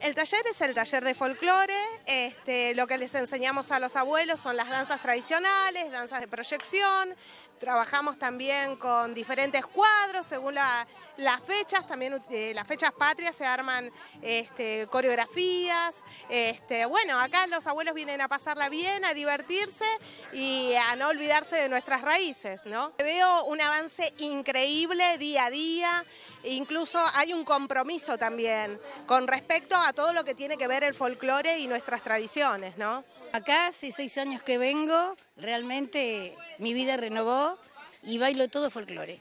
El taller es el taller de folclore, este, lo que les enseñamos a los abuelos son las danzas tradicionales, danzas de proyección, trabajamos también con diferentes cuadros según las fechas, también eh, las fechas patrias se arman este, coreografías, este, bueno, acá los abuelos vienen a pasarla bien, a divertirse y a no olvidarse de nuestras raíces, ¿no? Veo un avance increíble día a día, incluso hay un compromiso también con respecto a todo lo que tiene que ver el folclore y nuestras tradiciones, ¿no? Acá hace seis años que vengo, realmente mi vida renovó y bailo todo folclore.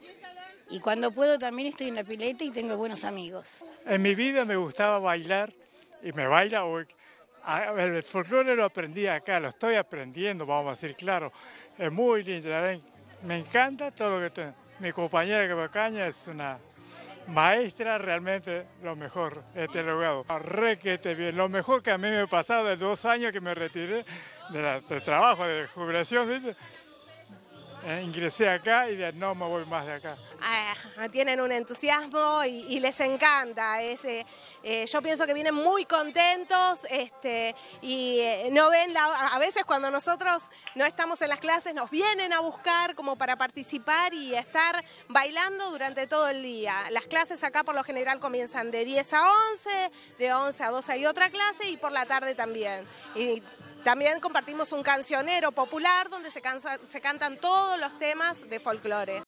Y cuando puedo también estoy en la pileta y tengo buenos amigos. En mi vida me gustaba bailar y me baila hoy. El folclore lo aprendí acá, lo estoy aprendiendo, vamos a decir claro. Es muy lindo, me encanta todo lo que tengo. Mi compañera que caña es una maestra realmente lo mejor, este logrado. Requete bien, lo mejor que a mí me ha pasado de dos años que me retiré del trabajo, de jubilación, ¿viste? Eh, ingresé acá y de, no me voy más de acá. Ah, tienen un entusiasmo y, les encanta. Ese, eh, yo pienso que vienen muy contentos este, y eh, no ven, a veces cuando nosotros no estamos en las clases nos vienen a buscar como para participar y estar bailando durante todo el día. Las clases acá por lo general comienzan de 10 a 11, de 11 a 12 hay otra clase y por la tarde también. También compartimos un cancionero popular donde se, se cantan todos los temas de folclore.